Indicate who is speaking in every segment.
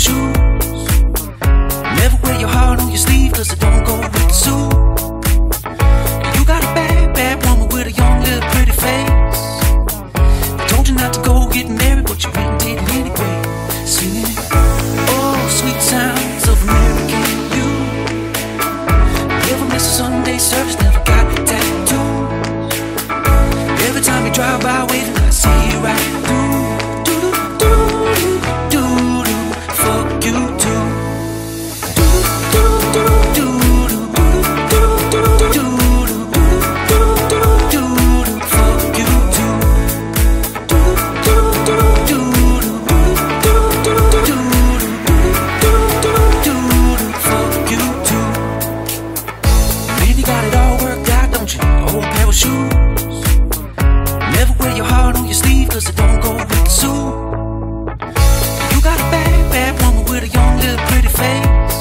Speaker 1: shoes. Never wear your heart on your sleeve, cause it don't A whole pair of shoes. Never wear your heart on your sleeve, cause it don't go with the suit. You got a bad, bad woman with a young little pretty face.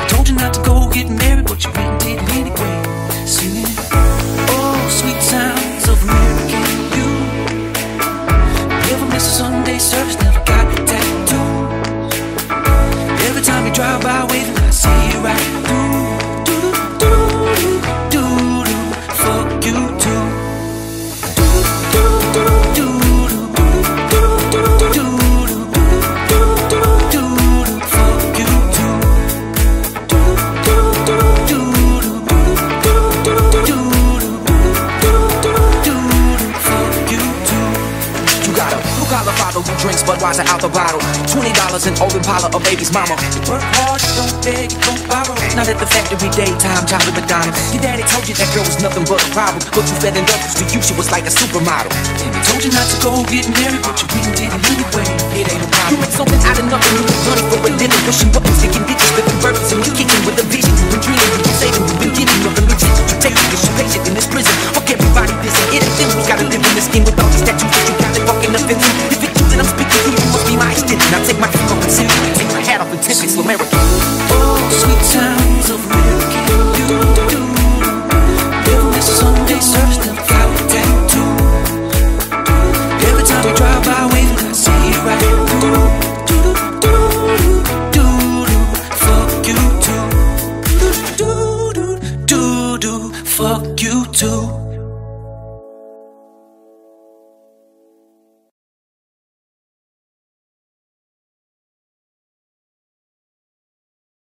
Speaker 1: I told you not to go get married, but you went and did it anyway. Singing, oh, sweet sounds of American you. Never miss a Sunday service, never got tattoos. Every time you drive by waving,
Speaker 2: drinks Budweiser out the bottle. Twenty dollars in open Impala, of baby's mama.
Speaker 1: Work hard, don't beg, don't borrow.
Speaker 2: Not at the factory daytime, job at McDonald's. Your daddy told you that girl was nothing but a problem, but you fed in doubles to you, she was like a supermodel.
Speaker 1: And he told you not to go get married, but you went and did it anyway.
Speaker 2: It ain't a problem. You make something out of nothing, you running for a living, pushing buttons, taking ditches, flipping burgers, and you kicking with a vision. You've been dreaming, you've been saving, you've been giving nothing legit. You take it, you're patient in this prison. Fuck everybody, this and it. Them who's gotta live in this skin with all these tattoos that you got, they fucking offensive.
Speaker 1: Fuck you too.